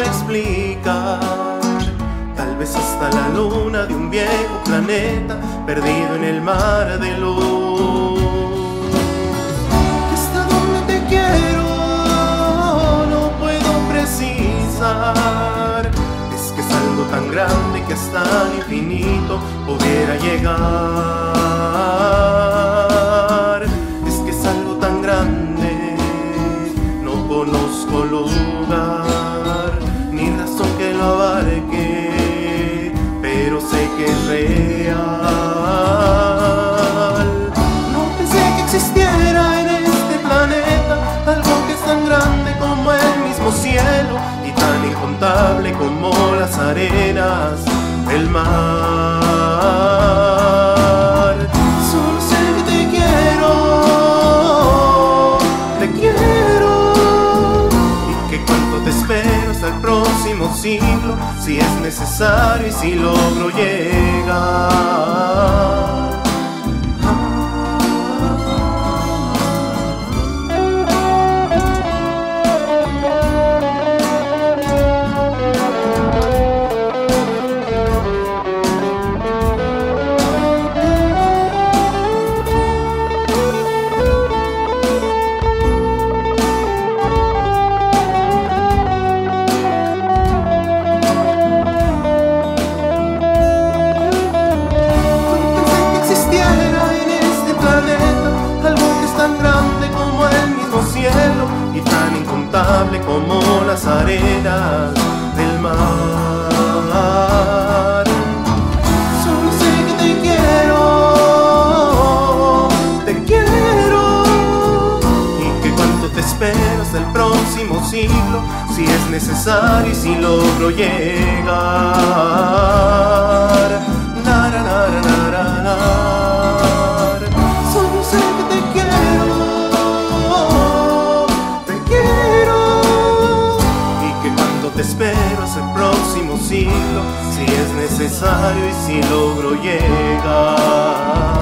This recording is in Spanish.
explicar. Tal vez hasta la luna de un viejo planeta perdido en el mar de luz. Hasta donde te quiero no puedo precisar. Es que es algo tan grande que hasta el infinito pudiera llegar. Es que es algo tan grande, no conozco lugar. Que real. No pensé que existiera en este planeta algo que es tan grande como el mismo cielo y tan incontable como las arenas del mar. Si es necesario y si logro llegar. Como las arenas del mar. Solo sé que te quiero, te quiero y que cuánto te espero hasta el próximo siglo si es necesario y si logro llegar. Si es necesario y si logro llegar.